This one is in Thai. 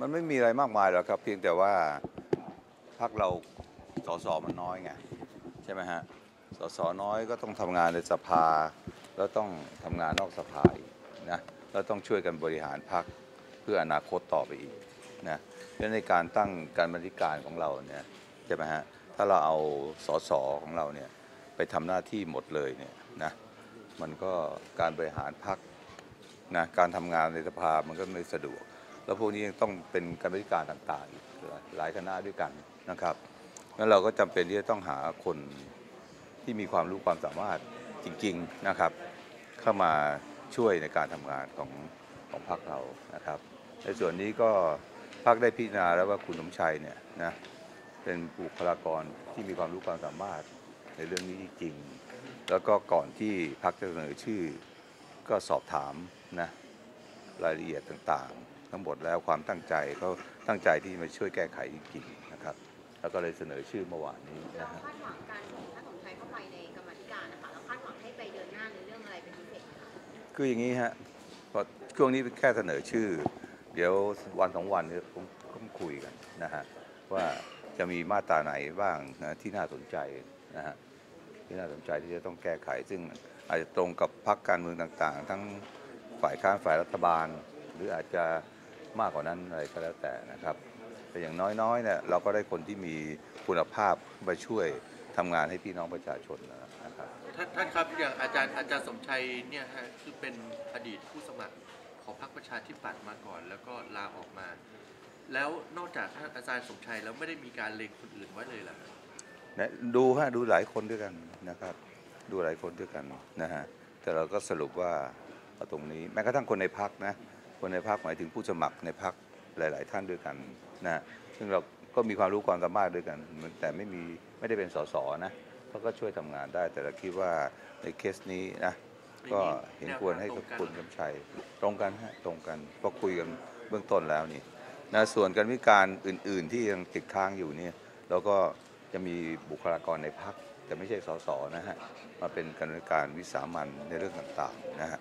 มันไม่มีอะไรมากมายหรอกครับ เพียงแต่ว่าพักเราสสมันน้อยไงใช่ไหมฮะสสน้อยก็ต้องทำงานในสภา แล้วต้องทำงานนอกสภาอีกนะแล้วต้องช่วยกันบริหารพักเพื่ออนาคตต่อไปอีกนะและในการตั้งการบริการของเราเนี่ยใช่ไหมฮะถ้าเราเอาสสของเราเนี่ยไปทำหน้าที่หมดเลยเนี่ยนะมันก็การบริหารพักนะการทำงานในสภามันก็ไม่สะดวก แล้วพวกนี้ยังต้องเป็นกรรมธิการต่างๆอีกหลายคณะด้วยกันนะครับงั้นเราก็จำเป็นที่จะต้องหาคนที่มีความรู้ความสามารถจริง ๆนะครับ เข้ามาช่วยในการทำงานของของพรรคเรานะครับ ในส่วนนี้ก็พรรคได้พิจารณาแล้วว่าคุณสมชัยเนี่ยนะเป็นบุคลากรที่มีความรู้ความสามารถในเรื่องนี้จริง แล้วก็ก่อนที่พรรคจะเสนอชื่อก็สอบถามนะรายละเอียดต่างๆ ทั้งหมดแล้วความตั้งใจเขาตั้งใจที่มาช่วยแก้ไขจริงๆนะครับ แล้วก็เลยเสนอชื่อเมื่อวานนี้เรานะฮะคาดหวังการส่งท่านสมชัยเข้าไปในกรรมาธิการนะคะเราคาดหวังให้ไปเดินหน้าในเรื่องอะไรเป็นพิเศษไหมคะคืออย่างนี้ฮะเพราะช่วงนี้แค่เสนอชื่อ เดี๋ยววันสองวันนี้ผมก็คุยกันนะฮะว่าจะมีมาตราไหนบ้างนะที่น่าสนใจนะฮะที่น่าสนใจที่จะต้องแก้ไข ซึ่งอาจจะตรงกับพรรคการเมืองต่างๆ ทั้งฝ่ายค้านฝ่ายรัฐบาล หรืออาจจะ มากกว่านั้นอะไรก็แล้วแต่นะครับ แต่อย่างน้อยๆเนี่ยเราก็ได้คนที่มีคุณภาพมาช่วยทำงานให้พี่น้องประชาชนนะครับท่านท่านครับอย่างอาจารย์อาจารย์สมชัยเนี่ยฮะคือเป็นอดีตผู้สมัครของพรรคประชาธิปัตย์มาก่อน แล้วก็ลาออกมา แล้วนอกจากท่านอาจารย์สมชัยแล้วไม่ได้มีการเล็งคนอื่นไว้เลยเหรอครับนะดูฮะดูหลายคนด้วยกันนะครับ ดูหลายคนด้วยกันนะฮะแต่เราก็สรุปว่าเอาตรงนี้แม้กระทั่งคนในพักนะ คนในพักหมายถึงผู้สมัครในพักหลาย ๆ ท่านด้วยกันนะซึ่งเราก็มีความรู้ความสามารถด้วยกัน แต่ไม่มีไม่ได้เป็นสสนะเขาก็ช่วยทำงานได้ แต่เราคิดว่าในเคสนี้นะก็เห็นควรให้กับคุณกำชัย ตรงกันฮะตรงกันเพราะคุยกันเบื้องต้นแล้วนี่นะส่วนการวิการอื่น ๆ ที่ยังติดค้างอยู่เนี่ยเราก็จะมีบุคลากรในพักแต่ไม่ใช่สสนะฮะมาเป็นกรรมการวิสามันในเรื่องต่าง ๆ นะฮะ